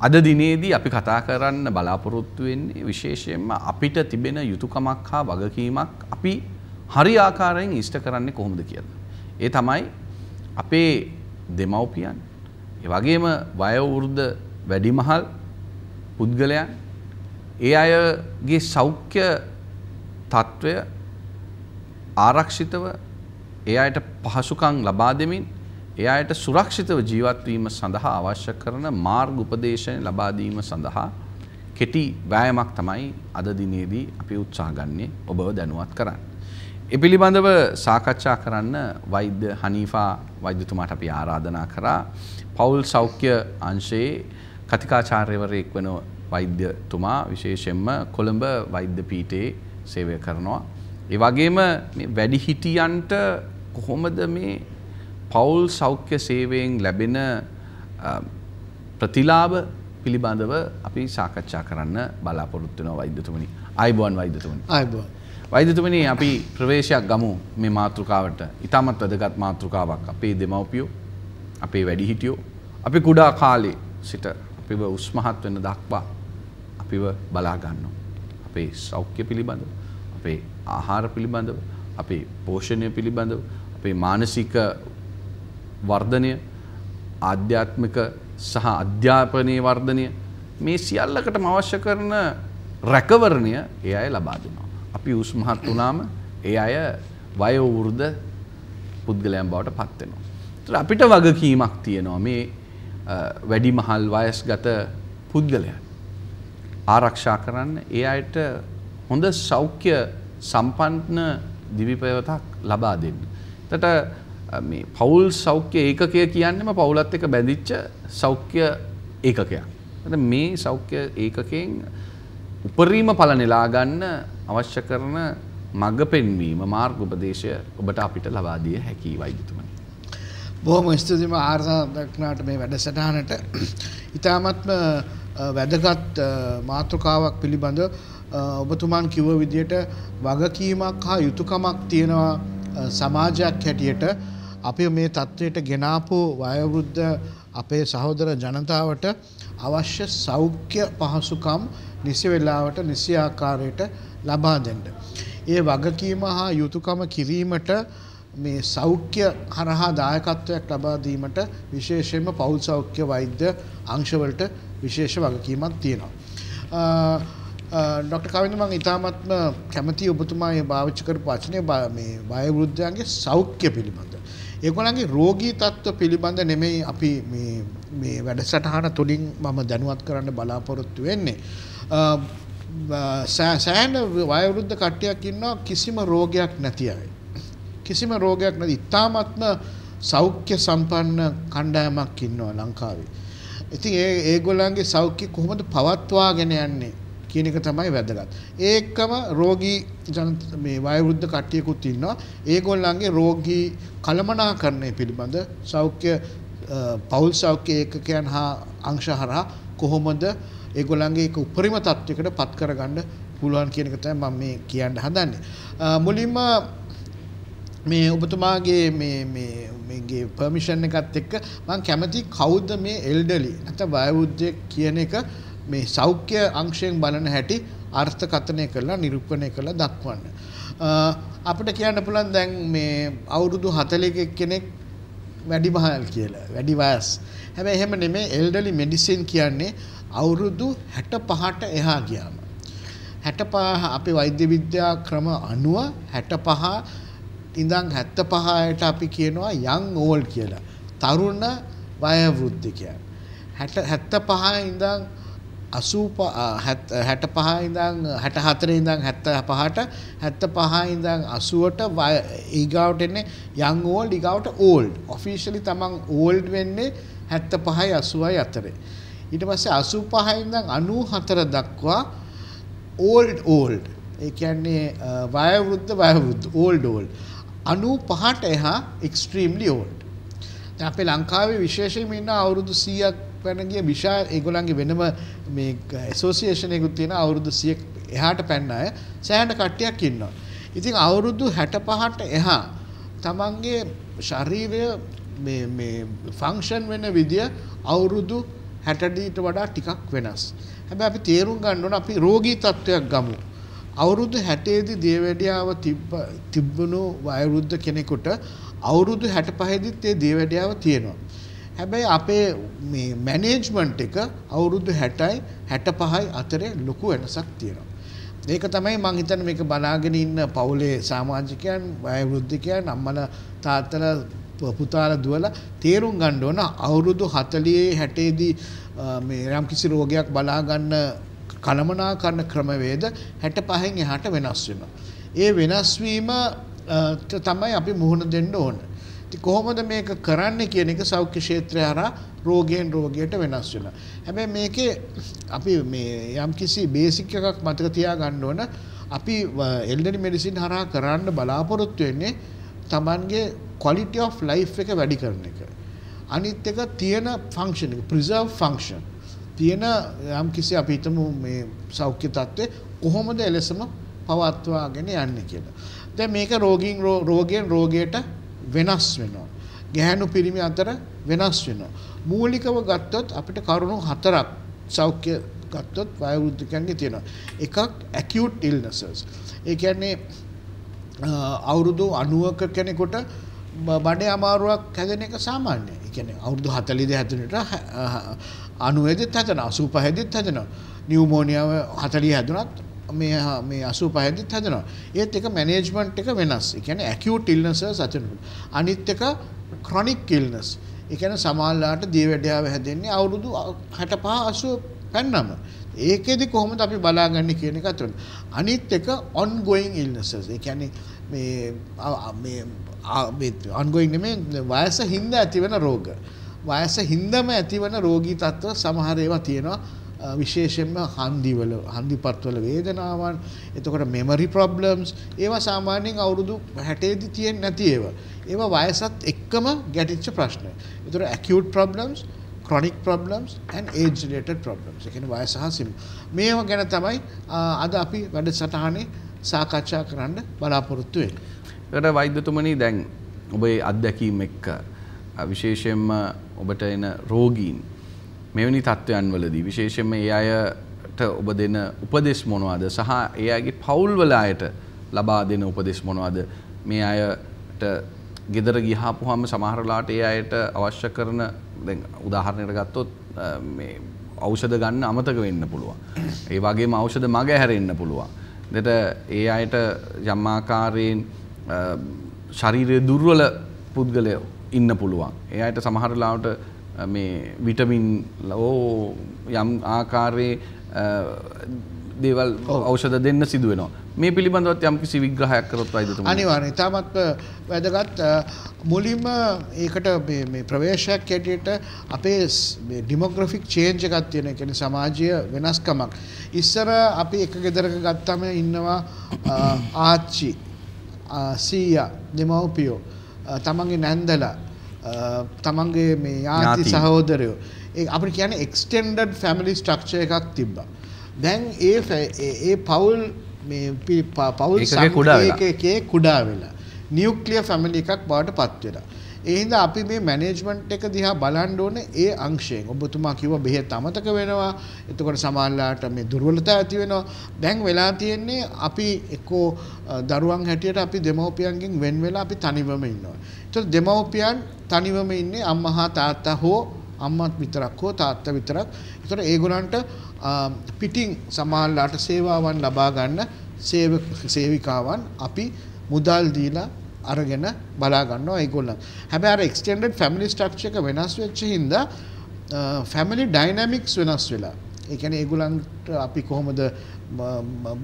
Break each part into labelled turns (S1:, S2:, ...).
S1: අද දිනේදී අපි කතා කරන්න බලාපොරොත්තු වෙන්නේ විශේෂයෙන්ම අපිට තිබෙන යුතුයකමක් හා වගකීමක් අපි හරි ආකාරයෙන් ඉෂ්ට කරන්නේ කොහොමද කියලා. ඒ තමයි අපේ දෙමව්පියන් ඒ වගේම වයෝවෘද්ධ වැඩිමහල් පුද්ගලයන් ඒ අයගේ සෞඛ්‍ය තත්ත්වය ආරක්ෂිතව ඒ අයට පහසුකම් ලබා දෙමින් ඒ අයට සුරක්ෂිතව ජීවත්වීම සඳහා අවශ්‍ය කරන මාර්ග උපදේශන ලබා දීම සඳහා කෙටි වෑයමක් තමයි අද දිනේදී අපි උත්සාහ ගන්නේ ඔබව දැනුවත් කරන්න. ඒ පිළිබඳව සාකච්ඡා කරන්න වෛද්‍ය හනීෆා වෛද්‍යතුමාට අපි ආරාධනා කරා පවුල් සෞඛ්‍ය අංශයේ කතිකාචාර්යවරයෙක් වන වෛද්‍යතුමා විශේෂයෙන්ම කොළඹ වෛද්‍ය පීඨයේ සේවය කරනවා. ඒ වගේම වැඩිහිටියන්ට කොහොමද මේ පවුල් සෞඛ්‍ය සේවයෙන් ලැබෙන ප්‍රතිලාභ පිළිබඳව අපි සාකච්ඡා කරන්න බලාපොරොත්තු වෙනවා වෛද්‍යතුමනි. ආයිබෝන් වෛද්‍යතුමනි.
S2: ආයිබෝන්.
S1: වෛද්‍යතුමනි අපි ප්‍රවේශයක් ගමු මේ මාතෘකාවට. ඊටමත් වැදගත් මාතෘකාවක්. අපේ දෙමව්පියෝ, අපේ වැඩිහිටියෝ, අපි කුඩා කාලේ සිට අපිව උස්මහත් වෙන දක්වා අපිව බලා ගන්නවා. අපේ සෞඛ්‍ය පිළිබඳව, අපේ ආහාර පිළිබඳව, අපේ පෝෂණය පිළිබඳව, අපේ මානසික වර්ධනය ආධ්‍යාත්මික සහ අධ්‍යාපනයේ වර්ධනය මේ සියල්ලකටම අවශ්‍ය කරන රැකවරණය ඒ අය ලබා දෙනවා. අපි උස්මහත් වුණාම ඒ අය වයෝවෘද්ධ පුද්ගලයන් බවට පත් වෙනවා. ඒතර අපිට වගකීමක් තියෙනවා මේ වැඩිමහල් වයස්ගත පුද්ගලයන් ආරක්ෂා කරන්න ඒ අයට හොඳ සෞඛ්‍ය සම්පන්න දිවිපැවතක් ලබා දෙන්න. එතට මේ පවුල් සෞඛ්‍ය ඒකකය කියන්නෙම පවුලත් එක බැඳිච්ච සෞඛ්‍ය ඒකකයක්. මේ සෞඛ්‍ය ඒකකයෙන් උපරීම පල නෙලා ගන්න අවශ්‍ය කරන මග පෙන්වීම මාර්ග උපදේශය ඔබට අපිට ලබාදිය හැකි වෛද්‍යතුමනි.
S2: බොහොම ස්තුතිම ආර්ථා දක්නාට මේ වැඩසටහනට ඉතාමත්ම වැදගත් මාතෘකාවක් පිළිබඳ ඔබතුමාන් කිව්ව විදියට වගකීමක් හා යුතුයකමක් තියෙනවා සමාජයක් හැටියට අපි මේ තත්ත්වයට ගෙනාපු වයවෘද්ධ අපේ සහෝදර ජනතාවට අවශ්‍ය සෞඛ්‍ය පහසුකම් නිසි වෙලාවට නිසි ආකාරයට ලබා දෙන්න. ඒ වගකීම හා යුතුයකම කිරීමට මේ සෞඛ්‍ය හරහා දායකත්වයක් ලබා දීමට විශේෂයෙන්ම පෞල් සෞඛ්‍ය වෛද්‍ය අංශවලට විශේෂ වගකීමක් තියෙනවා. ඩොක්ටර් කවින්ද මම ඉතාමත්ම කැමති ඔබතුමා මේ පාවිච්චි කරපු වචනේ මේ වයෝවෘද්ධයන්ගේ සෞඛ්‍ය පිළිබඳ. ඒගොල්ලන්ගේ රෝගී තත්ත්ව පිළිබඳ නෙමෙයි අපි මේ මේ වැඩසටහන තුලින් මම දැනුවත් කරන්න බලාපොරොත්තු වෙන්නේ. සෑහෙන වයෝවෘද්ධ කට්ටියක් ඉන්නවා කිසිම රෝගයක් නැති අය. කිසිම රෝගයක් නැති ඉතාමත්ම සෞඛ්‍ය සම්පන්න කණ්ඩායමක් ඉන්නවා ලංකාවේ. ඉතින් ඒ ඒගොල්ලන්ගේ සෞඛ්‍ය කොහොමද පවත්වාගෙන යන්නේ කියන එක තමයි වැදගත්. ඒකම රෝගී මේ වයෝවෘද්ධ කට්ටියකුත් ඉන්නවා. ඒගොල්ලන්ගේ රෝගී කළමනාකරණය පිළිබඳ සෞඛ්‍ය පෞල් සෞඛ්‍ය ඒකකයන් හා අංශ හරහා කොහොමද ඒගොල්ලන්ගේ ඒක උපරිම තත්වයකට පත් කරගන්න පුළුවන් කියන එක තමයි මම මේ කියන්න හදන්නේ. මුලින්ම මේ ඔබතුමාගේ මේ මේ මේගේ පර්මිෂන් එකත් එක්ක මම කැමති කවුද මේ එල්ඩලි නැත්නම් වයෝවෘද්ධයෙක් කියන එක මේ සෞඛ්‍ය අංශයෙන් බලන හැටි අර්ථකථනය කරලා නිරූපණය කරලා දක්වන්න. අපිට කියන්න පුළුවන් දැන් මේ අවුරුදු 40 කෙනෙක් වැඩි මහල් කියලා වැඩි වයස්. හැබැයි එහෙම නෙමෙයි එල්ඩලි මෙඩිසින් කියන්නේ අවුරුදු 65ට එහා ගියාම. 65 අපේ වෛද්‍ය විද්‍යා ක්‍රම අනුව 65 ඉඳන් 75ට අපි කියනවා young old කියලා. තරුණ වයෝවෘද්ධ කියන්නේ. 75 ඉඳන් 85 65 ඉඳන් 64 ඉඳන් 75ට 75 ඉඳන් 80ට ඊගාවට එන්නේ young old ඊගාවට old. officially තමන් old වෙන්නේ 75යි 80යි අතරේ. ඊට පස්සේ 85 ඉඳන් 94 දක්වා old old. ඒ කියන්නේ වයෝවෘද්ධ වයෝවෘද්ධ old old. 95ට එහා extremely old. දැන් අපේ ලංකාවේ විශේෂයෙන්ම ඉන්න අවුරුදු 100ක් පැන ගිය විශාල ඒගොල්ලන්ගේ වෙනම මේ ඇසෝසියේෂන් එකකුත් තියෙන අවුරුදු 100ක් එහාට පැන්න අය සෑහෙන කට්ටියක් ඉන්නවා. ඉතින් අවුරුදු 65ට එහා තමන්ගේ ශරීරය මේ මේ ෆන්ක්ෂන් වෙන විදිය අවුරුදු හැටඩීට වඩා ටිකක් වෙනස්. හැබැයි අපි තේරුම් ගන්න ඕන අපි රෝගී තත්ත්වයක් ගමු. අවුරුදු 60 දී දියවැඩියාව තිබ්බ තිබුණු වයෝවෘද්ධ කෙනෙකුට අවුරුදු 65 දිත් ඒ දියවැඩියාව තියෙනවා. හැබැයි අපේ මේ මැනේජ්මන්ට් එක අවුරුදු 60යි 65යි අතරේ ලොකු වෙනසක් තියෙනවා. ඒක තමයි මං හිතන්නේ මේක බලාගෙන ඉන්න පවුලේ සමාජිකයන් වයෝවෘද්ධිකයන් අම්මලා තාත්තලා පුතාලා දුවලා තේරුම් ගන්න ඕන අවුරුදු 40 60 දී මේ යම් කිසි රෝගයක් බලා ගන්න කළමනාකරන ක්‍රමවේද 65න් එහාට වෙනස් වෙනවා. ඒ වෙනස් වීම තමයි අපි මුහුණ දෙන්න ඕන. ඉතින් කොහොමද මේක කරන්නේ කියන එක සෞඛ්‍ය ක්ෂේත්‍රය හරහා රෝගයෙන් රෝගයට වෙනස් වෙනවා. හැබැයි මේකේ අපි මේ යම්කිසි බේසික් එකක් මතක තියාගන්න ඕන. අපි එල්ඩරි මෙඩිසින් හරහා කරන්න බලාපොරොත්තු වෙන්නේ Tamanගේ quality of life එක වැඩි කරන එක. අනිත් එක තියෙන function එක preserve function. තියෙන යම්කිසි අපි හිතමු මේ සෞඛ්‍ය තත්ත්වය කොහොමද එලෙසම පවත්වාගෙන යන්නේ කියලා. දැන් මේක රෝගීන් රෝගයෙන් රෝගයට වෙනස් වෙනවා. ගැහැණු පිරිමි අතර වෙනස් වෙනවා. මූලිකව ගත්තොත් අපිට කරුණු හතරක් සෞඛ්‍ය ගත්තොත් වයෝවෘද්ධිකයන්ගේ තියෙනවා. එකක් acute illnesses. ඒ කියන්නේ අවුරුදු 90ක කෙනෙකුට බඩේ අමාරුවක් හැදෙන එක සාමාන්‍යයි. ඒ කියන්නේ අවුරුදු 40 හැදෙනට 90 දෙත් හැදෙනවා 85 දෙත් හැදෙනවා. නියුමෝනියාව 40 හැදුනත් මේ මේ 85 දෙත් හැදෙනවා. ඒත් එක මැනේජ්මන්ට් එක වෙනස්. ඒ කියන්නේ acute illnesses අතනකොට. අනිත් එක chronic illness. ඒ කියන්නේ සමාල්ලාට දියවැඩියාව හැදෙන්නේ අවුරුදු 65 80 පැන්නම. ඒකෙදි කොහොමද අපි බලාගන්නේ කියන එක අතන. අනිත් එක ongoing illnesses. ඒ කියන්නේ මේ මේ ongoing නෙමෙයි වයස හින්දා ඇතිවන රෝග. වයස හින්දම ඇතිවන රෝගී තත්ත්ව සමහර ඒවා තියෙනවා. විශේෂයෙන්ම හන්දිවල හන්දිපත්වල වේදනාවන් එතකොට මෙමරි ප්‍රොබ්ලම්ස් ඒවා සාමාන්‍යයෙන් අවුරුදු 60 දී තියෙන්නේ නැති ඒවා. ඒවා වයසත් එක්කම ගැටිච්ච ප්‍රශ්න. ඒතර acute problems chronic problems and age related problems. ඒ කියන්නේ වයස හා සිම්. මේවා ගැන තමයි අද අපි වැඩසටහනේ සාකච්ඡා කරන්න බලාපොරොත්තු වෙන්නේ.
S1: ඒකට වෛද්‍යතුමනි දැන් ඔබේ අත්දැකීම් එක්ක විශේෂයෙන්ම ඔබට එන රෝගීන් මෙවැනි තත්ත්වයන් වලදී විශේෂයෙන්ම ඒ අයට ඔබ දෙන උපදෙස් මොනවද සහ ඒ අයගේ පවුල්වල අයට ලබා දෙන උපදෙස් මොනවද මේ අයට ගෙදර ගිහාපුහම සමහරලාට ඒ අයට අවශ්‍ය කරන උදාහරණයට ගත්තොත් මේ ඖෂධ ගන්න අමතක වෙන්න පුළුවන්. ඒ වගේම ඖෂධ මග හැරෙන්න පුළුවන්. දෙට ඒ අයට යම්මාකාරයෙන් ශරීරය දුර්වල පුද්ගලයෝ ඉන්න පුළුවන්. ඒ අයට සමහරලාට මේ විටමින් ලෝ යම් ආකාරයේ දේවල් ඖෂධ දෙන්න සිදු වෙනවා. මේ පිළිබඳවත් යම් කිසි විග්‍රහයක් කරොත් වයිදතුමා.
S2: අනිවාර්යයෙන්. තාමත් වැදගත් මුලින්ම ඒකට මේ ප්‍රවේශයක් හැටියට අපේ ඩිමොග්‍රෆික් චේන්ජ් එකක් තියෙන. ඒ කියන්නේ සමාජීය වෙනස්කමක්. ඉස්සර අපි එක ගෙදරක ගත්තම ඉන්නවා ආච්චි, සීයා, දෙමව්පියෝ, තමන්ගේ නැන්දලා, තමන්ගේ මේ යාති සහෝදරයෝ. ඒ අපිට කියන්නේ එක්ස්ටෙන්ඩඩ් ෆැමිලි ස්ට්‍රක්චර් එකක් තිබ්බා. දැන් ඒ ඒ පවුල් පවුල් ඒකේ කුඩා වෙලා නියුක්ලියර් ෆැමිලි එකක් බවට පත් වෙලා. ඒ හින්දා අපි මේ මැනේජ්මන්ට් එක දිහා බලන්න ඕනේ ඒ අංශයෙන්. ඔබතුමා කිව්ව බෙහෙත් අමතක වෙනවා. එතකොට සමහරලාට මේ දුර්වලතා ඇති වෙනවා. දැන් වෙලා තියෙන්නේ අපි එක්කෝ දරුවන් හැටියට අපි දෙමව්පියන්ගෙන් වෙන් වෙලා අපි තනිවම ඉන්නවා. ඒතකොට දෙමව්පියන් තනිවම ඉන්නේ අම්මා හා තාත්තා හෝ අම්මත් විතරක් හෝ තාත්තා විතරක්. ඒතකොට ඒගොල්ලන්ට පිටින් සමාල්ලාට සේවාවන් ලබා ගන්න සේවිකාවන් අපි මුදල් දීලා අරගෙන බලා ගන්නවා ඒගොල්ලන්. හැබැයි අර එක්ස්ටෙන්ඩඩ් ෆැමිලි ස්ට්‍රක්චර් එක වෙනස් වෙච්ච හින්දා ෆැමිලි ඩයිනමික්ස් වෙනස් වෙලා. ඒ කියන්නේ ඒගොල්ලන්ට අපි කොහොමද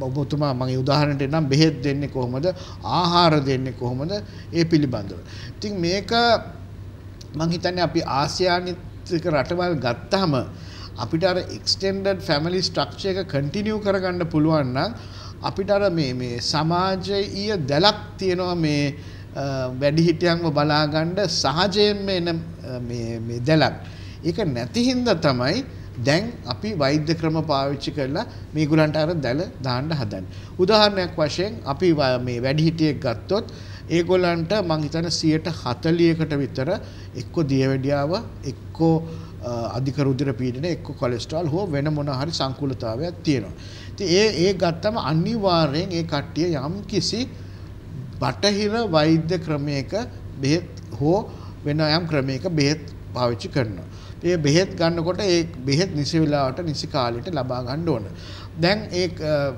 S2: ඔබතුමා මගේ උදාහරණයට නම් බෙහෙත් දෙන්නේ කොහොමද ආහාර දෙන්නේ කොහොමද ඒ පිළිබඳව. ඉතින් මේක මං හිතන්නේ අපි ආසියානික රටවල් ගත්තාම අපිට අර එක්ස්ටෙන්ඩඩ් ෆැමිලි ස්ට්‍රක්චර් එක කන්ටිනියු කරගන්න පුළුවන් නම් අපිට අර මේ මේ සමාජීය දැලක් තියෙනවා මේ වැඩිහිටියන්ව බලාගන්න සහජයෙන්ම එන මේ මේ දැලක්. ඒක නැති හින්දා තමයි දැන් අපි වෛද්‍ය ක්‍රම පාවිච්චි කරලා මේගොල්ලන්ට අර දැල දාන්න හදන්නේ. උදාහරණයක් වශයෙන් අපි මේ වැඩිහිටියෙක් ගත්තොත් ඒගොල්ලන්ට මං හිතන්නේ 140කට විතර එක්ක දියවැඩියාව එක්ක එක්කෝ අධික රුධිර පීඩනය එක්ක කොලෙස්ටරෝල් හෝ වෙන මොන හරි සංකූලතාවයක් තියෙනවා. ඉතින් ඒ ඒ ගත්තම අනිවාර්යෙන් ඒ කට්ටිය යම් කිසි බටහිර වෛද්‍ය ක්‍රමයක බෙහෙත් හෝ වෙන යම් ක්‍රමයක බෙහෙත් පාවිච්චි කරනවා. ඒ බෙහෙත් ගන්නකොට ඒ බෙහෙත් නිසි වෙලාවට නිසි කාලෙට ලබා ගන්න ඕන. දැන් ඒ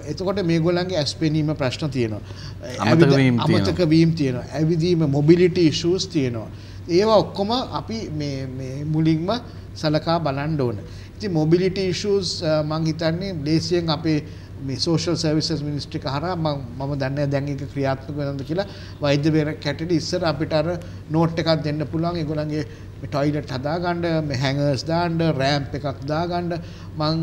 S2: එතකොට මේගොල්ලන්ගේ ඇස් පෙනීම ප්‍රශ්න තියෙනවා.
S1: අමතක වීම තියෙනවා.
S2: ඇවිදීම මොබිලිටි ඉෂුස් තියෙනවා. ඒවා ඔක්කොම අපි මේ මේ මුලින්ම සලකා බලන්න ඕන. ඉතින් මොබිලිටි ඉෂුස් මං හිතන්නේ දේශයෙන් අපේ මේ සෝෂල් සර්විසස් මිනිස්ට්‍රි හරහා මම මම දන්නේ දැන් ඒක ක්‍රියාත්මක වෙනවද කියලා වෛද්‍ය බේරක් කැටට ඉස්සර අපිට අර නෝට් එකක් දෙන්න පුළුවන් ඒගොල්ලන්ගේ මේ টয়ලට් හදාගන්න මේ හැංගර්ස් දාන්න රෑම්ප් එකක් දාගන්න මං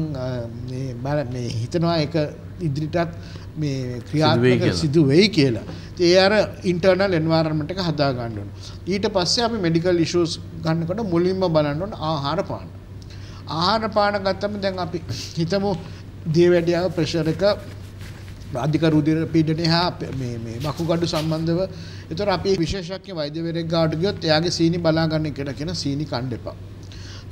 S2: මේ බල මේ හිතනවා ඒක ඉදිරියටත් මේ ක්‍රියාත්මක. සිදු වෙයි කියලා. ඒ අර ඉන්ටර්නල් එන්වයරන්මන්ට් එක හදා ගන්න ඕන. ඊට පස්සේ අපි මෙඩිකල් ඉෂුස් ගන්නකොට මුලින්ම බලන්න ඕන ආහාර පාන. ආහාර පාන ගත්තම දැන් අපි හිතමු දියවැඩියාව ප්‍රෙෂර් එක අධික රුධිර පීඩනය හා වකුගඩු සම්බන්ධව ඒතර අපි විශේෂඥ වෛද්‍යවරයෙක් ගාවට ගියොත් එයාගේ සීනි බලා ගන්න කියලා කියන සීනි එපා.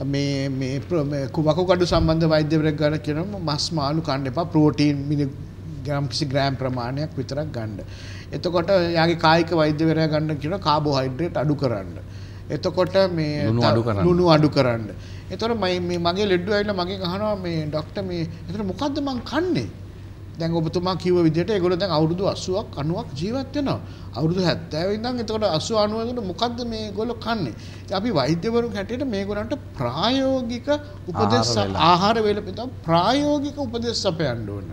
S2: මේ මේ ප්‍ර- මේ කු- වකුගඩු සම්බන්ධ වෛද්‍යවරයෙක් ගාන කියනවා මස් මාළු කන්න එපා ප්‍රෝටීන් මිලි ග්‍රෑම් කිසි ග්‍රෑම් ප්‍රමාණයක් විතරක් ගන්න. එතකොට එයාගේ කායික වෛද්‍යවරයා ගන්න කියනවා කාබෝහයිඩ්‍රේට් අඩු කරන්න. එතකොට මේ
S1: ලුණු අඩු කරන්න.
S2: එතකොට මම මගේ ලෙඩ්ඩු ඇවිල්ලා මගෙන් අහනවා මේ ડોක්ටර් මේ එතකොට මොකද්ද මං කන්නේ? දැන් ඔබතුමා කිව්ව විදිහට ඒගොල්ලෝ දැන් අවුරුදු 80ක් 90ක් ජීවත් වෙනවා. අවුරුදු 70 ඉඳන් එතකොට 80 90 වෙනකොට මොකද්ද මේගොල්ලෝ කන්නේ? අපි වෛද්‍යවරුන් හැටියට මේගොල්ලන්ට ප්‍රායෝගික උපදෙස්.
S1: ආහාර වේල
S2: පිටව ප්‍රායෝගික උපදෙස් අපයන්න ඕන.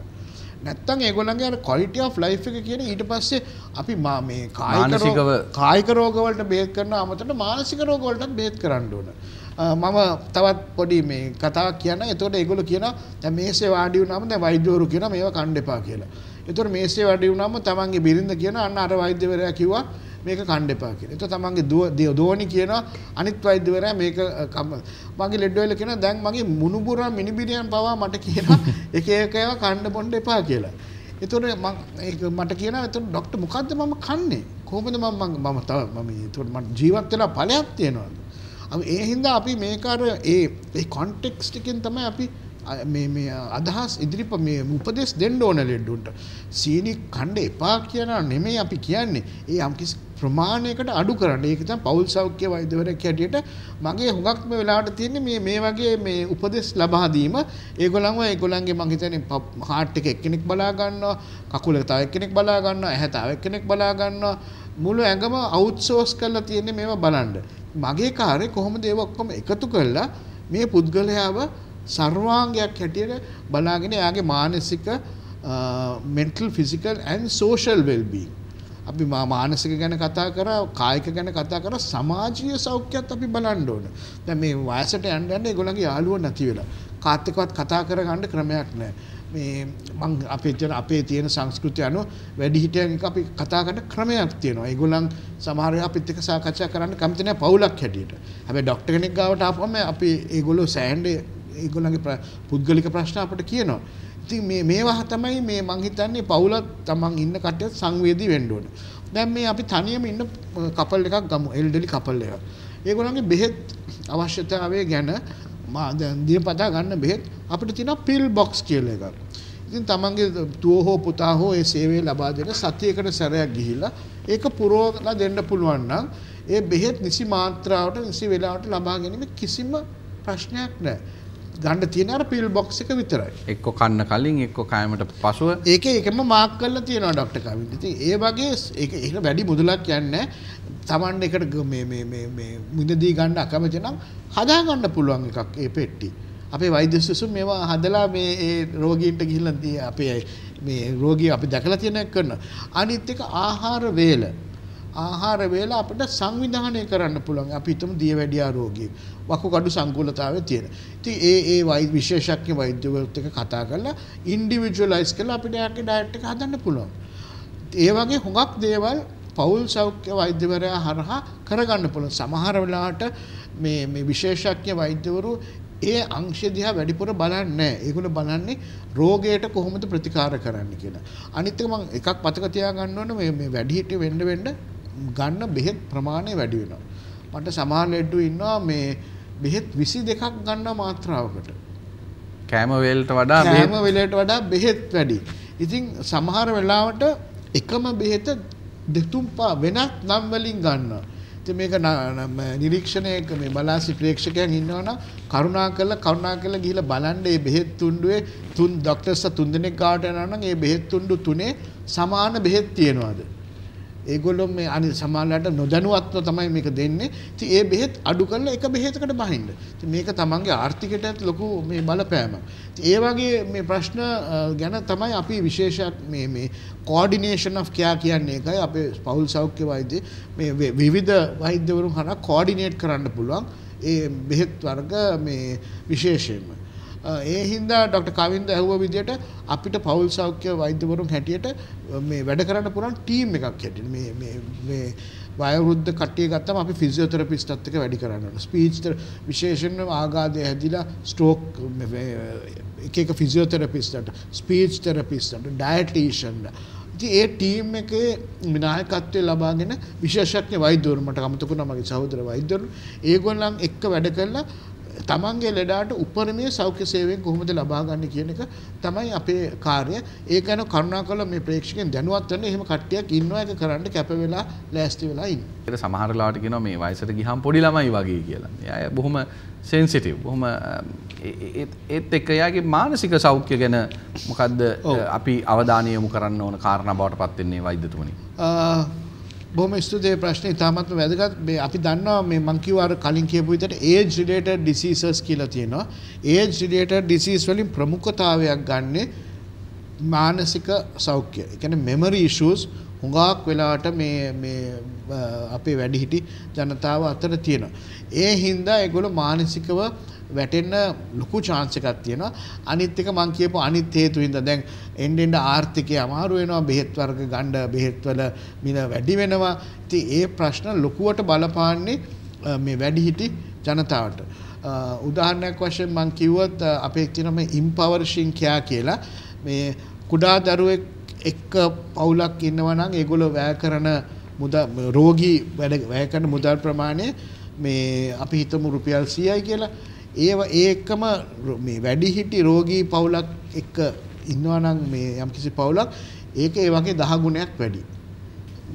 S2: නැත්තම් ඒගොල්ලන්ගේ අර of life එක කියන ඊට පස්සේ අපි මා මේ කායික
S1: මානසිකව-
S2: රෝග කායික රෝග වලට බේත් කරන අමතරට මානසික රෝග වලටත් බේත් කරන්න ඕන. අ, මම තවත් පොඩි මේ කතාවක් කියන්න. එතකොට ඒගොල්ලෝ කියනවා දැන් මේසේ වාඩි වුණාම දැන් වෛද්‍යවරු කියනවා මේවා එපා කියලා. එතකොට මේසේ වාඩි වුණාම තමන්ගේ බිරිඳ කියන අන්න අර වෛද්‍යවරයා කිව්වා මේක කන්න එපා කියලා. එතකොට තමන්ගේ දුව දිය- දෝණි කියනවා අනිත් වෛද්‍යවරයා මේක අ, කම- මගේ ලෙඩ වෙලා කියනවා දැන් මගේ මුණුබුරා මිනිබිරියන් පවා මට කියනවා එක එක ඒවා කන්න බොන්න එපා කියලා. එතකොට මම ඒක මට කියනවා එතකොට ડોක්ටර් මොකද්ද මම කන්නේ? කොහොමද මම මම මම තව මම එතකොට මට ජීවත් වෙලා ඵලයක් තියනවාද? අපි ඒ හින්දා අපි මේක අර ඒ ඒ කොන්ටෙක්ස්ට් එකෙන් තමයි අපි අ- මේ මේ අදහස් ඉදිරිප මේ උපදෙස් දෙන්න ඕන ලෙඩුන්ට. සීනි කන්න එපා කියන නෙමෙයි අපි කියන්නේ. ඒ යම්කිසි ප්‍රමාණයකට අඩු කරන්න. ඒක තමයි පෞල් සෞඛ්‍ය වෛද්‍යවරයෙක් හැටියට මගේ හුඟක්ම වෙලාවට තියෙන්නේ මේ මේ වගේ මේ උපදෙස් ලබා දීම. ඒගොල්ලන්ව ඒගොල්ලන්ගේ මං හිතන්නේ හાર્ට් එක එක්කෙනෙක් බලා ගන්නවා, කකුල තව එක්කෙනෙක් බලා ගන්නවා, ඇහැ තව එක්කෙනෙක් බලා ගන්නවා. මුළු ඇඟම අවුට්සෝස් කරලා තියෙන්නේ මේවා බලන්න. මගේ කාර්යය කොහොමද ඒව ඔක්කොම එකතු කරලා මේ පුද්ගලයාව සර්වාංගයක් හැටියට බලාගෙන එයාගේ මානසික mental physical and social wellbeing අපි මා මානසික ගැන කතා කරා කායික ගැන කතා කරා සමාජීය සෞඛ්‍යයත් අපි බලන්න ඕන. දැන් මේ වයසට යන්න යන්න ඒගොල්ලන්ගේ යාළුවෝ නැති වෙලා කාත් එක්කවත් කතා කරගන්න ක්‍රමයක් නැහැ. මේ මං අපේ තියෙන අපේ තියෙන සංස්කෘතිය අනුව වැඩිහිටියන් එක අපි කතා කරන ක්‍රමයක් තියෙනවා. ඒගොල්ලන් සමහර අය අපිත් එක්ක සාකච්ඡා කරන්න කැමති නැහැ පවුලක් හැටියට. හැබැයි ડોක්ටර් කෙනෙක් ගාවට ආපුවම අපි ඒගොල්ලෝ සෑහෙන ඒගොල්ලන්ගේ ප්‍ර- පුද්ගලික ප්‍රශ්න අපිට කියනවා. ඉතින් මේ මේවා තමයි මේ මං හිතන්නේ පවුලත් තමන් ඉන්න කට්ටියත් සංවේදී වෙන්න ඕන. දැන් මේ අපි තනියම ඉන්න කපල් එකක් ගමු එල්ඩලි කපල් එකක්. ඒගොල්ලන්ගේ බෙහෙත් අවශ්‍යතාවය ගැන මා දැන් දිනපතා ගන්න බෙහෙත් අපිට තියෙනවා පිල් බොක්ස් කියලා එකක්. ඉතින් තමන්ගේ දුව හෝ පුතා හෝ ඒ සේවය ලබා දෙන සතියකට සැරයක් ගිහිල්ලා ඒක පුරවලා දෙන්න පුළුවන් නම් ඒ බෙහෙත් නිසි මාත්‍රාවට නිසි වෙලාවට ලබා ගැනීම කිසිම ප්‍රශ්නයක් නැහැ. ගන්න තියෙන අර පිල් බොක්ස් එක විතරයි.
S1: එක්ක කන්න කලින් එක්ක කෑමට පසුව
S2: ඒක එකම මාක් කරලා තියෙනවා ඩොක්ටර් කවින්ද. ඉතින් ඒ වගේ ඒක ඒක වැඩි මුදලක් යන්නේ තමන් එකට මේ මේ මේ මේ මුදදී ගන්න අකමැති නම් හදා ගන්න පුළුවන් එකක් ඒ පෙට්ටි. අපේ වෛද්‍ය සිසුන් මේවා හදලා මේ ඒ රෝගීන්ට ගිහිල්ලා අපේ මේ රෝගී අපි දැකලා තියෙන එක කරන. අනිත් එක ආහාර වේල. ආහාර වේල අපිට සංවිධානය කරන්න පුළුවන්. අපි හිතමු දියවැඩියා රෝගී වකුගඩු සංකූලතාවය තියෙන. ඉතින් ඒ ඒ වෛද්‍ය විශේෂඥ වෛද්‍යවරුත් එක්ක කතා කරලා ඉන්ඩිවිජුවලයිස් කරලා අපිට යාගේ ඩයට් එක හදන්න පුළුවන්. ඒ වගේ හුඟක් දේවල් පවුල් සෞඛ්‍ය වෛද්‍යවරයා හරහා කරගන්න පුළුවන්. සමහර වෙලාවට මේ මේ විශේෂඥ වෛද්‍යවරු ඒ අංශ දිහා වැඩිපුර බලන්නේ නැහැ. ඒගොල්ලෝ බලන්නේ රෝගයට කොහොමද ප්‍රතිකාර කරන්න කියලා. අනිත් එක මම එකක් මතක තියාගන්න ඕනේ මේ මේ වැඩිහිටිය වෙන්න වෙන්න ගන්න බෙහෙත් ප්‍රමාණය වැඩි වෙනවා. මට සමහර ලෙඩ්ඩු ඉන්නවා මේ බෙහෙත් විසි දෙකක් ගන්න මාත්‍රාවකට.
S1: කෑමවේල්ට වඩා
S2: කෑම වෙලට වඩා බෙහෙත් වැඩි. ඉතින් සමහර වෙලාවට එකම බෙහෙත දෙතුම්පා වෙනත් නම් වලින් ගන්නවා. ඉතින් මේක නිරීක්ෂණයක මේ බලාසි ප්‍රේක්ෂකයන් ඉන්නවනම් කරුණා කරලා කරුණා කරලා ගිහිල්ලා බලන්න මේ බෙහෙත් තුණ්ඩුවේ තුන් ડોක්ටර්ස්ලා තුන් දෙනෙක් ගාවට යනවා නම් මේ බෙහෙත් තුණ්ඩු තුනේ සමාන බෙහෙත් තියනවාද? ඒගොල්ලෝ මේ අනි සමාජලට නොදැනුවත්ව තමයි මේක දෙන්නේ. ඉතින් ඒ බෙහෙත් අඩු කරලා එක බෙහෙතකට බහින්න. ඉතින් මේක තමන්ගේ ආර්ථිකයටත් ලොකු මේ බලපෑමක්. ඉතින් ඒ වගේ මේ ප්‍රශ්න ගැන තමයි අපි විශේෂයක් මේ මේ කෝඩිනේෂන් of care කියන්නේ ඒකයි අපේ පෞල් සෞඛ්‍ය වෛද්‍ය මේ විවිධ වෛද්‍යවරුන් හරහා කෝඩිනේට් කරන්න පුළුවන්. ඒ බෙහෙත් වර්ග මේ විශේෂයෙන්ම. ඒ හින්දා ඩොක්ටර් කවින්ද ඇහුව විදිහට අපිට පෞල් සෞඛ්‍ය වෛද්‍යවරුන් හැටියට මේ වැඩ කරන්න පුළුවන් ටීම් එකක් හැටියට. මේ මේ මේ වයෝවෘද්ධ කට්ටිය ගත්තම අපි ෆිසියෝതെරපිස්ට්ත් එක්ක වැඩි කරන්න ඕන. ස්පීච් විශේෂයෙන්ම ආඝාතය හැදිලා ස්ට්‍රෝක් එක එක ෆිසියෝതെරපිස්ට්ට ස්පීච් තෙරපිස්ට්ට ඩයටීෂන්ට ඉතින් ඒ ටීම් එකේ නායකත්වය ලබාගෙන විශේෂඥ වෛද්‍යවරු මට අමතකුණා මගේ සහෝදර වෛද්‍යවරු ඒගොල්ලන් එක්ක වැඩ කළා. තමන්ගේ ලෙඩාට උපරිමයේ සෞඛ්‍ය සේවයෙන් කොහොමද ලබා ගන්න කියන එක තමයි අපේ කාර්යය. ඒක ගැන කරුණාකරලා මේ ප්‍රේක්ෂකයන් දැනුවත් වෙන්න එහෙම කට්ටියක් ඉන්නවා ඒක කරන්න කැප වෙලා ලෑස්ති වෙලා ඉන්න.
S1: ඒක සමහර ලාවට කියනවා මේ වයසට ගිහම පොඩි ළමයි වගේ කියලා. එයා බොහොම සෙන්සිටිව්. බොහොම ඒත් එක්ක එයාගේ මානසික සෞඛ්‍ය ගැන මොකද්ද අපි අවධානය යොමු කරන්න ඕන කාරණා බවට පත් වෙන්නේ වෛද්‍යතුමනි?
S2: බොහොම ස්තුතියි ප්‍රශ්නේ ඉතාමත්ම වැදගත් මේ අපි දන්නවා මේ මං කිව්වා අර කලින් කියපු විදිහට ඒජ් රිලේටඩ් ඩිසීසස් කියලා තියෙනවා ඒජ් රිලේටඩ් ඩිසීස් වලින් ප්‍රමුඛතාවයක් ගන්නෙ මානසික සෞඛ්‍ය. ඒ කියන්නේ මෙමරි ඉෂුස් හුඟක් වෙලාවට මේ මේ අපේ වැඩිහිටි ජනතාව අතර තියෙනවා. ඒ හින්දා ඒගොල්ලෝ මානසිකව වැටෙන්න ලොකු chance එකක් තියෙනවා. අනිත් එක මං කියපු අනිත් හේතු හින්දා දැන් එන්න එන්න ආර්ථිකය අමාරු වෙනවා බෙහෙත් වර්ග ගන්න බෙහෙත් වල මිල වැඩි වෙනවා. ඉතින් ඒ ප්‍රශ්න ලොකුවට බලපාන්නේ මේ වැඩිහිටි ජනතාවට. උදාහරණයක් වශයෙන් මං කිව්වොත් අපේ තියෙන මේ ඉම්පවර්ෂින් කියා කියලා මේ කුඩා දරුවෙක් එක්ක පවුලක් ඉන්නවා නම් ඒගොල්ලෝ වැය කරන මුදල් රෝගී වැඩ වැය කරන මුදල් ප්‍රමාණය මේ අපි හිතමු රුපියල් 100යි කියලා ඒව ඒකම මේ වැඩිහිටි රෝගී පවුලක් එක්ක ඉන්නවා නම් මේ යම්කිසි පවුලක් ඒක ඒ වගේ දහ ගුණයක් වැඩි.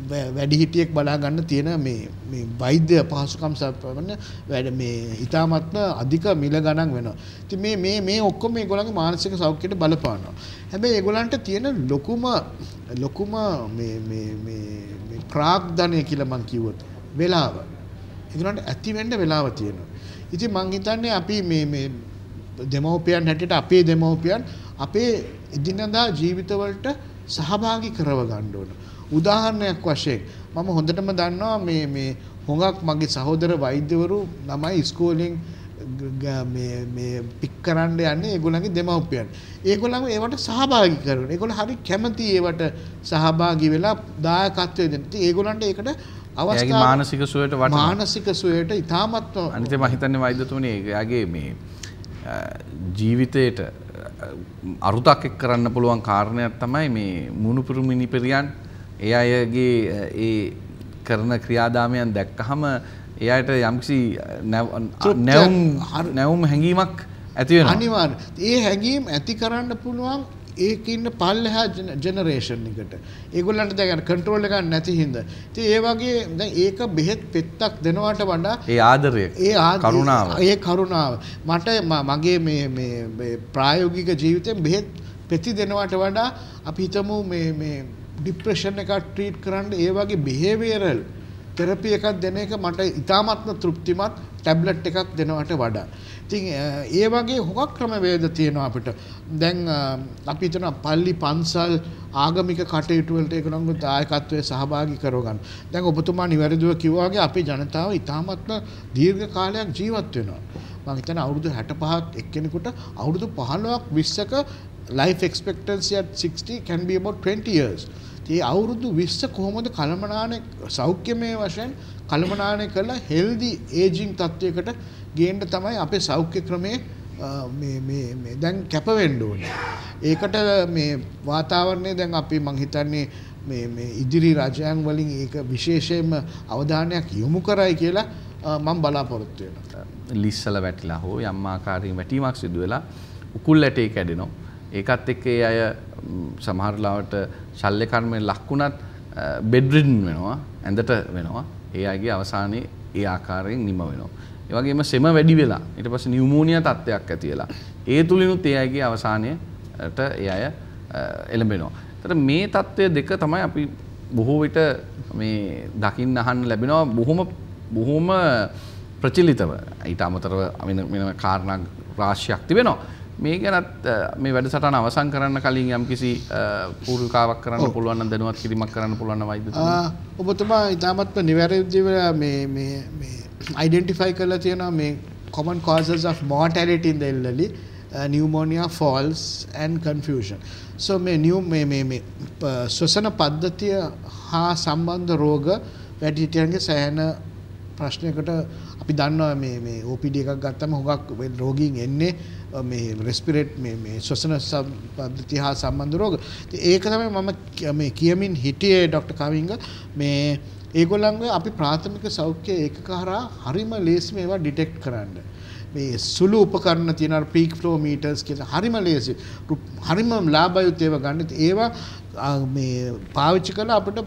S2: වැඩිහිටියෙක් බලා ගන්න තියෙන මේ මේ වෛද්‍ය පහසුකම් සපයන වැඩ මේ ඊ타මත්ම අධික මිල ගණන් වෙනවා. ඉතින් මේ මේ මේ ඔක්කොම මේගොල්ලන්ගේ මානසික සෞඛ්‍යයට බලපානවා. හැබැයි ඒගොල්ලන්ට තියෙන ලොකුම ලොකුම මේ මේ මේ මේ ප්‍රාග්ධනය කියලා මම කිව්වොත් වෙලාව. ඒගොල්ලන්ට ඇති වෙන්න වෙලාව තියෙනවා. ඉතින් මං හිතන්නේ අපි මේ මේ දෙමව්පියන් හැටියට අපේ දෙමව්පියන් අපේ එදිනදා ජීවිතවලට සහභාගී කරව ගන්න ඕන. උදාහරණයක් වශයෙන් මම හොඳටම දන්නවා මේ මේ හොඟක් මගේ සහෝදර වෛද්‍යවරු ළමයි ඉස්කෝලෙන් මේ මේ පික් කරන්න යන්නේ ඒගොල්ලන්ගේ දෙමව්පියන්. ඒගොල්ලන්ව ඒවට සහභාගී කරනවා. ඒගොල්ලෝ හරි කැමති ඒවට සහභාගී වෙලා දායකත්වය දෙන්න. ඉතින් ඒගොල්ලන්ට ඒකට
S1: අවස්ථාව මානසික සුවයට වට
S2: මානසික සුවයට ඉතාමත්ව
S1: අනිත මම හිතන්නේ වෛද්‍යතුමනි එයාගේ මේ ජීවිතයට අරුතක් එක් කරන්න පුළුවන් කාරණයක් තමයි මේ මුණුපුරු මිනිපිරියන් ඒ අයගේ ඒ කරන ක්‍රියාදාමයන් දැක්කහම එයාට යම්කිසි නැවුම් නැවුම් හැඟීමක් ඇති වෙනවා.
S2: අනිවාර්ය ඒ හැඟීම් ඇති කරන්න පුළුවන් ඒක ඉන්න පල්ලෙහා ජෙනරේෂන් එකට. ඒගොල්ලන්ට දැන් කන්ට්‍රෝල් එකක් නැති හින්දා. ඉතින් ඒ වගේ දැන් ඒක බෙහෙත් පෙත්තක් දෙනවට වඩා
S1: ඒ ආදරය
S2: ඒ
S1: කරුණාව
S2: ඒ කරුණාව මට මගේ මේ මේ ප්‍රායෝගික ජීවිතයෙන් බෙහෙත් පෙති දෙනවට වඩා අපි හිතමු මේ මේ ડિප්‍රෙෂන් එකක් ට්‍රීට් කරන්න ඒ වගේ බිහේවියරල් තෙරපි එකක් දෙන එක මට ඉතාමත්ම තෘප්තිමත් ටැබ්ලට් එකක් දෙනවට වඩා. ඉතින් ඒ වගේ හුඟක් ක්‍රමවේද තියෙනවා අපිට. දැන් අපි හිතනවා පල්ලි පන්සල් ආගමික කටයුතු වලට ඒගොල්ලන්ගේ දායකත්වයේ සහභාගී කරගන්න. දැන් ඔබතුමා නිවැරදිව කිව්වා වගේ අපේ ජනතාව ඉතාමත්ම දීර්ඝ කාලයක් ජීවත් වෙනවා. මම හිතන්නේ අවුරුදු 65ක් එක්කෙනෙකුට අවුරුදු 15ක් 20ක life expectancy at 60 can be about 20 years. ඒ අවුරුදු 20 කොහොමද කළමනානේ සෞඛ්‍යමය වශයෙන් කළමනානේ කරලා හෙල්දි ඒජිං තත්වයකට ගේන්න තමයි අපේ සෞඛ්‍ය ක්‍රමේ මේ මේ මේ දැන් කැප වෙන්න ඕනේ. ඒකට මේ වාතාවරණය දැන් අපි මං හිතන්නේ මේ මේ ඉදිරි රජයන් වලින් ඒක විශේෂයෙන්ම අවධානයක් යොමු කරයි කියලා මම බලාපොරොත්තු වෙනවා.
S1: ලිස්සල වැටිලා හෝ යම් ආකාරයෙන් වැටීමක් සිදු වෙලා උකුල් ඇටේ කැඩෙනවා. ඒකත් එක්ක ඒ අය සමහරලාවට ශල්්‍ය කර්මයෙන් ලක්ුණත් බෙඩ්රිඩන් වෙනවා ඇඳට වෙනවා ඒ අයගේ අවසානයේ ඒ ආකාරයෙන් නිම වෙනවා. ඒවගේම සෙම වැඩි වෙලා ඊට පස්සේ නියුමෝනියා තත්ත්වයක් ඇති වෙලා ඒ තුලිනුත් ඒ අයගේ අවසානයට ඒ අය එළඹෙනවා. ඒතර මේ தත්ත්වය දෙක තමයි අපි බොහෝ විට මේ දකින්න අහන්න ලැබෙනවා බොහොම බොහොම ප්‍රචලිතව ඊට අමතරව වෙන කාරණා රාශියක් තිබෙනවා. මේ ගැනත් මේ වැඩසටහන අවසන් කරන්න කලින් යම්කිසි පූර්විකාවක් කරන්න පුළුවන් දැනුවත් කිරීමක් කරන්න පුළුවන් වෛද්‍යතුමා
S2: ඔබතුමා ඉතාමත්ම නිවැරදිව identify කරලා තියෙනවා මේ common causes of mortality in the elderly uh, pneumonia falls and confusion. So මේ new මේ මේ මේ ශ්වසන පද්ධතිය හා සම්බන්ධ රෝග වැඩිහිටියන්ගේ සෑහෙන ප්‍රශ්නයකට අපි දන්නවා මේ මේ OPD එකක් ගත්තම හුඟක් රෝගීන් එන්නේ මේ රෙස්පිරේට් මේ මේ ශ්වසන පද්ධතිය හා සම්බන්ධ රෝග. ඒක තමයි මම මේ කියමින් හිටියේ ඩොක්ටර් කවිංග මේ ඒගොල්ලන්ගේ අපි ප්‍රාථමික සෞඛ්‍ය ඒකක හරහා හරිම ලේසි මේවා ඩිටෙක්ට් කරන්න. මේ සුළු උපකරණ තියෙන පීක් ෆ්ලෝ මීටර්ස් කියලා හරිම ලේසි. හරිම ලාභයුත් ඒවා ගන්න. ඒවා මේ පාවිච්චි කළා අපිට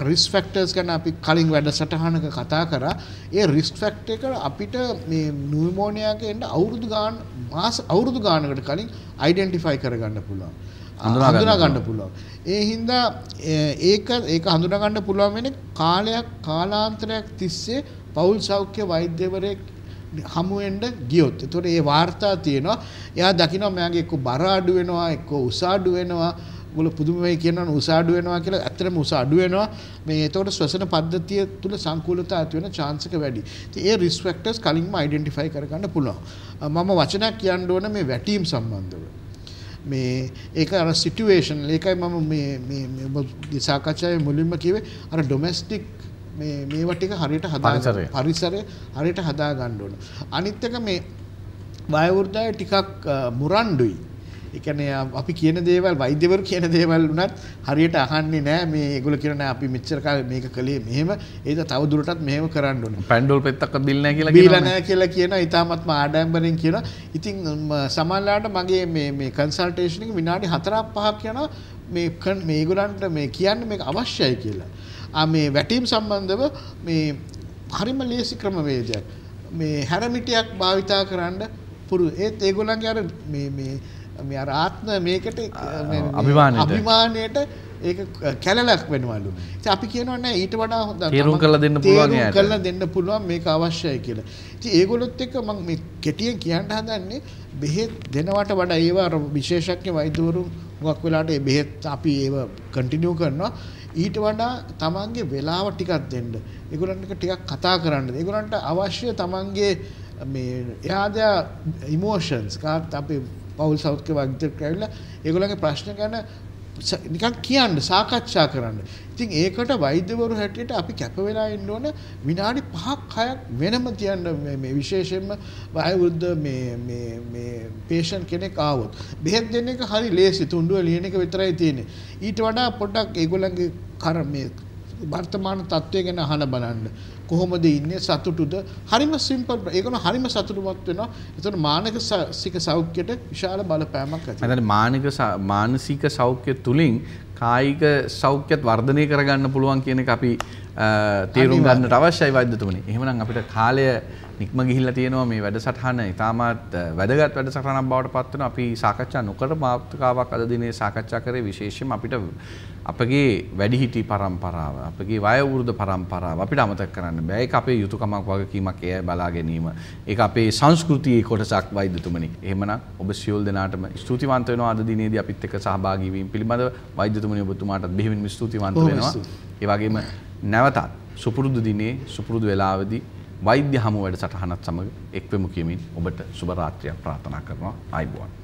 S2: රිස් ෆැක්ටර්ස් ගැන අපි කලින් වැඩ සටහනක කතා කරා. ඒ රිස් ෆැක්ට එක අපිට මේ නිමෝනයාගේ එන්න අවුරුදු ගාන මාස අවුරුදු ගානකට කලින් අයිඩෙන්ටිෆයි කරගන්න පුළුවන්. හඳුනා ගන්න පුළුවන්. ඒ හින්දා ඒක ඒක හඳුනා ගන්න පුළුවන් වෙන්නේ කාලයක් කාලාන්තරයක් තිස්සේ පෞල් සෞඛ්‍ය වෛද්‍යවරයෙක් හමුවෙන්න ගියොත්. ඒතකොට ඒ වාර්තා තියෙනවා. එයා දකිනවා මෙයාගේ එක්ක බර අඩු වෙනවා, එක්ක උස අඩු වෙනවා, ගොල පුදුමයි කියනවා උස අඩු වෙනවා කියලා ඇත්තටම උස අඩු වෙනවා මේ එතකොට ශ්වසන පද්ධතිය තුල සංකූලතා ඇති වෙන chance එක වැඩි. ඉතින් ඒ risk factors කලින්ම identify කරගන්න පුළුවන්. මම වචනයක් කියන්න ඕන මේ වැටීම් සම්බන්ධව. මේ ඒක අර සිටුවේෂන් ඒකයි මම මේ මේ මේ සාකච්ඡාවේ මුලින්ම කිව්වේ අර ඩොමෙස්ටික් මේ මේවා ටික හරියට හදා පරිසරය හරියට හදා ගන්න ඕන. අනිත් එක මේ වයෝවෘද්ධය ටිකක් මුරණ්ඩුයි. එකන අපි කියන දේවල් වෛද්‍යවරු කියන දේවල් වුණත් හරියට අහන්නේ නෑ මේ ඒගොල්ලෝ කියන නෑ අපි මෙච්චර කාලෙ මේක කළේ මෙහෙම ඒක තව දුරටත් මෙහෙම කරන්න ඕනේ.
S1: පැන්ඩෝල් පෙත්තක්වත් බිල් නෑ කියලා
S2: කියනවා. බිල් නෑ කියලා කියනවා. ඊටාත්ම ආඩම්බරෙන් කියනවා. ඉතින් සමහරවිට මගේ මේ මේ කන්සල්ටේෂන් එක විනාඩි 4ක් 5ක් යනවා මේ මේගොල්ලන්ට මේ කියන්නේ මේක අවශ්‍යයි කියලා. මේ වැටීම් සම්බන්ධව මේ හරිම ලේසි ක්‍රමවේදයක්. මේ හැරමිටියක් භාවිතා කරන්න පුරු ඒත් ඒගොල්ලන්ගේ අර මේ මේ අර ආත්ම මේකට අභිමානයට ඒක කැලලක් වෙනවලු. ඉතින් අපි කියනවා නෑ ඊට වඩා හොඳ
S1: තේරුම් කරලා දෙන්න පුළුවන්
S2: යාට. කරලා දෙන්න පුළුවන් මේක අවශ්‍යයි කියලා. ඉතින් ඒගොල්ලොත් එක්ක මම මේ කෙටියෙන් කියන්න හදන්නේ බෙහෙත් දෙනවට වඩා ඒවා විශේෂඥ වෛද්‍යවරු හුඟක් වෙලාට ඒ බෙහෙත් අපි ඒව කන්ටිනියු කරනවා. ඊට වඩා තමන්ගේ වෙලාව ටිකක් දෙන්න. ඒගොල්ලන්ට ටිකක් කතා කරන්න. ඒගොල්ලන්ට අවශ්‍ය තමන්ගේ මේ එයාද ඉමෝෂන්ස් කාත් අපේ පවුල් සෞඛ්‍ය වෛද්‍යවරු ඇවිල්ලා ඒගොල්ලන්ගේ ප්‍රශ්න ගැන නිකන් කියන්න සාකච්ඡා කරන්න. ඉතින් ඒකට වෛද්‍යවරු හැටියට අපි කැප වෙලා ඉන්න ඕන විනාඩි 5ක් 6ක් වෙනම තියන්න මේ විශේෂයෙන්ම වයෝවෘද්ධ මේ මේ මේ පේෂන්ට් කෙනෙක් ආවොත් බෙහෙත් දෙන එක හරි ලේසි තුන්ඩුව ලියන එක විතරයි තියෙන්නේ. ඊට වඩා පොඩ්ඩක් ඒගොල්ලන්ගේ කර මේ වර්තමාන තත්ත්වය ගැන අහලා බලන්න. කොහොමද ඉන්නේ සතුටුද? හරිම සිම්පල් ඒකන හරිම සතුටුමත් වෙනවා. එතකොට මානසික සෞඛ්‍යයට විශාල බලපෑමක් ඇති.
S1: වෙනවා මානසික මානසික සෞඛ්‍ය තුලින් කායික සෞඛ්‍යත් වර්ධනය කරගන්න පුළුවන් කියන එක අපි තේරුම් ගන්නට අවශ්‍යයි වෛද්‍යතුමනි. එහෙමනම් අපිට කාලය නික්ම ගිහිල්ලා තියෙනවා මේ වැඩසටහන ඉතාමත් වැදගත් වැඩසටහනක් බවට පත් වෙනවා. අපි සාකච්ඡා නොකර මාතෘකාවක් අද දිනේ සාකච්ඡා කරේ විශේෂයෙන්ම අපිට අපගේ වැඩිහිටි පරම්පරාව අපගේ වයවෘද්ධ පරම්පරාව අපිට අමතක කරන්න බෑ. ඒක අපේ යුතුයකමක් වගකීමක් අය බලා ගැනීම. ඒක අපේ සංස්කෘතියේ කොටසක් වෛද්‍යතුමනි. එහෙමනම් ඔබ සියලු දෙනාටම ස්තුතිවන්ත වෙනවා අද දිනේදී අපිත් එක්ක සහභාගී වීම පිළිබඳව වෛද්‍යතුමනි ඔබතුමාටත් බෙහෙවින්ම ස්තුතිවන්ත වෙනවා. ඒ වගේම නැවතත් සුපුරුදු දිනේ සුපුරුදු වේලාවදී වෛද්‍ය හමු වැඩසටහනත් සමග එක්වෙමු කියමින් ඔබට සුබ රාත්‍රියක් ප්‍රාර්ථනා කරනවා. ආයිබෝවන්.